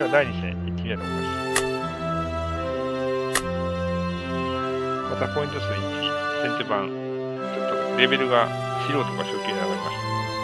では第2戦行ってみたいと思います。またポイント数1、先手番、ちょっとレベルが素人が初級に上がりました。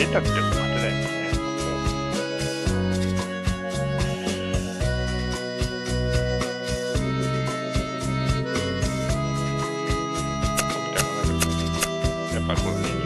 出たくても勝てないもんね。やっぱこうね、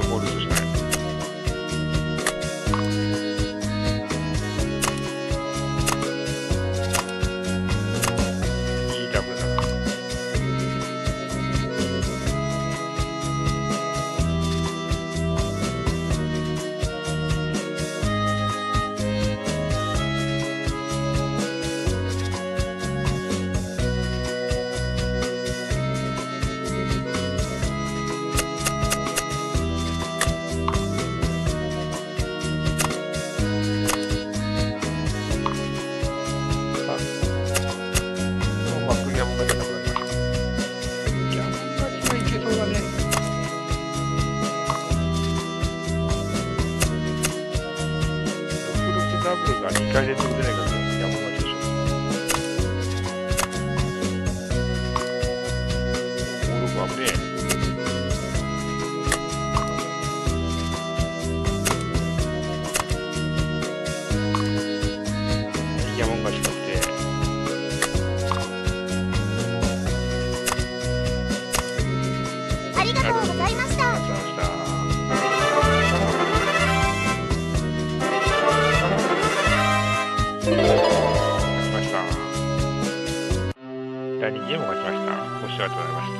がゴールドじゃないプが2回連続でないから。がとうございました。